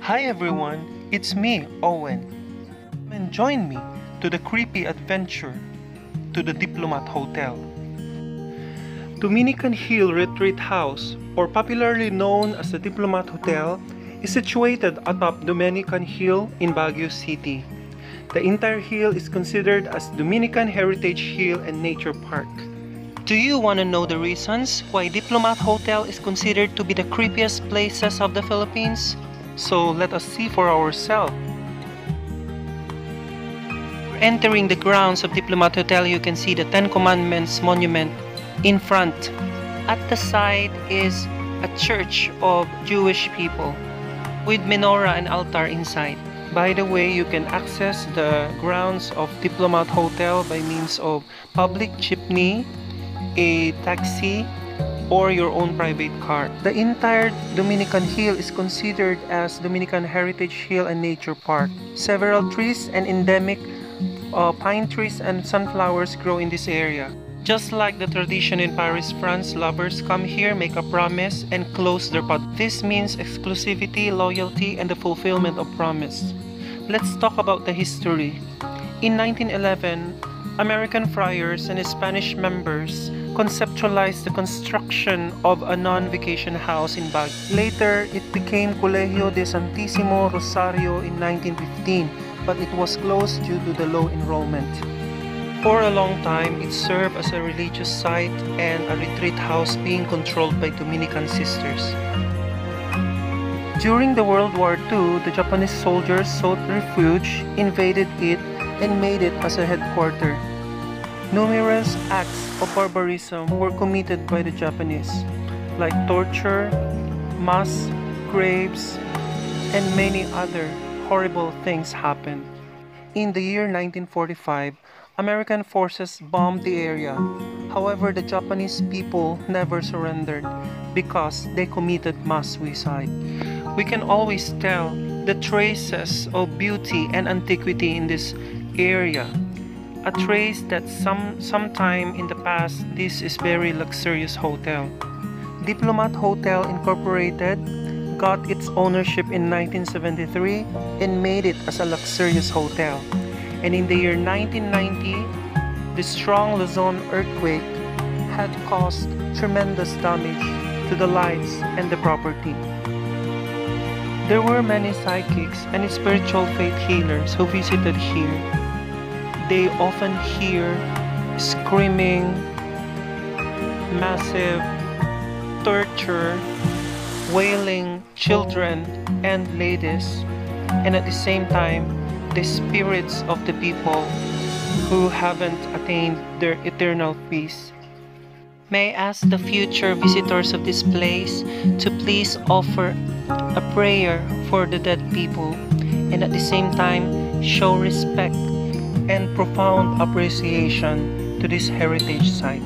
Hi everyone, it's me, Owen. And join me to the creepy adventure to the Diplomat Hotel. Dominican Hill Retreat House, or popularly known as the Diplomat Hotel, is situated atop Dominican Hill in Baguio City. The entire hill is considered as Dominican Heritage Hill and Nature Park. Do you want to know the reasons why Diplomat Hotel is considered to be the creepiest places of the Philippines? So let us see for ourselves. Entering the grounds of Diplomat Hotel, you can see the Ten Commandments monument in front. At the side is a church of Jewish people with menorah and altar inside. By the way, you can access the grounds of Diplomat Hotel by means of public jeepney a taxi, or your own private car. The entire Dominican Hill is considered as Dominican Heritage Hill and Nature Park. Several trees and endemic uh, pine trees and sunflowers grow in this area. Just like the tradition in Paris, France, lovers come here, make a promise, and close their pot. This means exclusivity, loyalty, and the fulfillment of promise. Let's talk about the history. In 1911, American friars and Spanish members conceptualized the construction of a non-vacation house in Baguio. Later, it became Colegio de Santissimo Rosario in 1915, but it was closed due to the low enrollment. For a long time, it served as a religious site and a retreat house being controlled by Dominican sisters. During the World War II, the Japanese soldiers sought refuge, invaded it, and made it as a headquarters. Numerous acts of barbarism were committed by the Japanese, like torture, mass graves, and many other horrible things happened. In the year 1945, American forces bombed the area. However, the Japanese people never surrendered because they committed mass suicide. We can always tell the traces of beauty and antiquity in this area a trace that some sometime in the past this is very luxurious hotel. Diplomat Hotel Incorporated got its ownership in 1973 and made it as a luxurious hotel. And in the year 1990, the strong Luzon earthquake had caused tremendous damage to the lives and the property. There were many psychics and spiritual faith healers who visited here they often hear screaming, massive torture, wailing children and ladies, and at the same time, the spirits of the people who haven't attained their eternal peace. May I ask the future visitors of this place to please offer a prayer for the dead people and at the same time show respect and profound appreciation to this heritage site.